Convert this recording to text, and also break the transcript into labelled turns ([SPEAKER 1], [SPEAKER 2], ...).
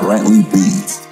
[SPEAKER 1] Brantley Beats.